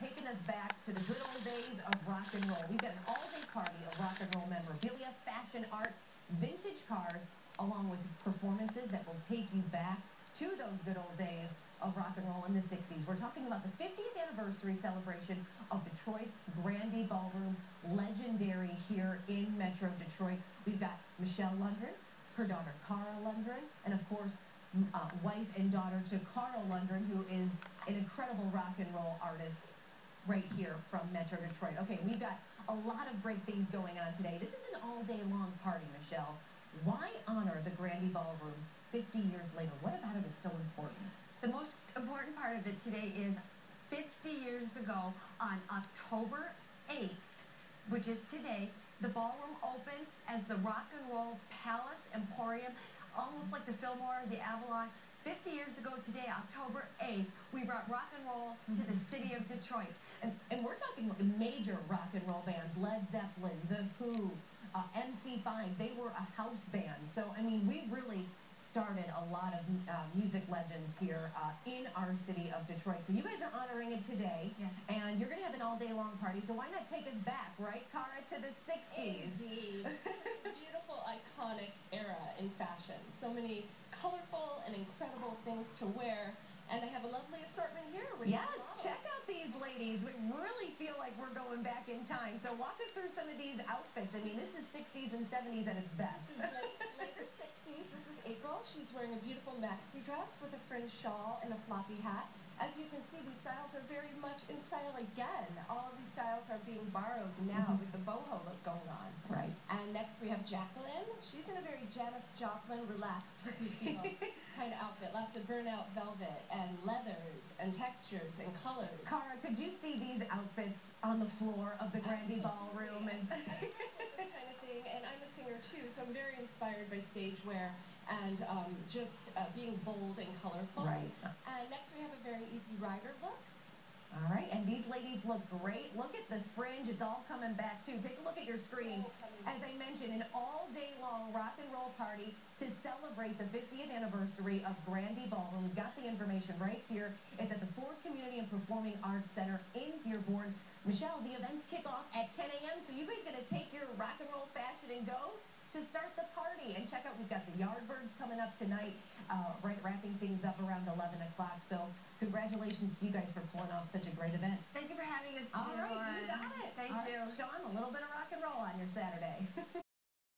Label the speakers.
Speaker 1: taking us back to the good old days of rock and roll. We've got an all-day party of rock and roll memorabilia, fashion art, vintage cars, along with performances that will take you back to those good old days of rock and roll in the 60s. We're talking about the 50th anniversary celebration of Detroit's Grande Ballroom, legendary here in Metro Detroit. We've got Michele Lundgren, her daughter Cara Lundgren, and of course, uh, wife and daughter to Carl Lundgren, who is an incredible rock and roll artist right here from Metro Detroit. Okay, we've got a lot of great things going on today. This is an all-day long party, Michele. Why honor the Grande Ballroom 50 years later? What about it is so important?
Speaker 2: The most important part of it today is 50 years ago on October 8th, which is today, the ballroom opened as the Rock and Roll Palace Emporium, almost like the Fillmore, the Avalon. 50 years ago today, October 8th, we brought rock and roll to the city of Detroit.
Speaker 1: And, and we're talking major rock and roll bands, Led Zeppelin, The Who, uh, MC5, they were a house band. So, I mean, we really started a lot of uh, music legends here uh, in our city of Detroit. So you guys are honoring it today,
Speaker 2: yes.
Speaker 1: and you're going to have an all-day long party. So why not take us back, right, Cara, to the 60s?
Speaker 3: Indeed. beautiful, iconic era in fashion. So many colorful and incredible things to wear. And they have a lovely assortment here.
Speaker 1: Yes, check out these ladies. We really feel like we're going back in time. So walk us through some of these outfits. I mean, this is 60s and 70s at its best. For '60s, this is April.
Speaker 3: She's wearing a beautiful maxi dress with a fringe shawl and a floppy hat. As you can see, these styles are very much in style again. All of these styles are being borrowed now mm -hmm. with the boho look going on.
Speaker 1: Right.
Speaker 3: And next we have Jacqueline. She's in a very Janis Joplin relaxed kind of outfit. Lots of burnout velvet and leathers and textures and colors.
Speaker 1: Cara, could you see these outfits on the floor of the Grande Ballroom?
Speaker 3: And kind of thing. And I'm a singer too, so I'm very inspired by stage wear and um, just uh, being bold and colorful.
Speaker 1: Right.
Speaker 3: And next we have a very easy rider look.
Speaker 1: All right, and these ladies look great. Look at the fringe. It's all coming back, too. Take a look at your screen. As I mentioned, an all-day-long rock and roll party to celebrate the 50th anniversary of Grande Ballroom. We've got the information right here. It's at the Ford Community and Performing Arts Center in Dearborn. Michele, the events kick off at 10 a.m., so you guys going to take your rock and roll fashion and go to start the party. And check out, we've got the Yardbirds coming up tonight, uh, right, wrapping things up around 11 o'clock. So congratulations to you guys for pulling off such a great event.
Speaker 2: Thank you